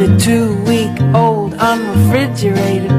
a two week old unrefrigerated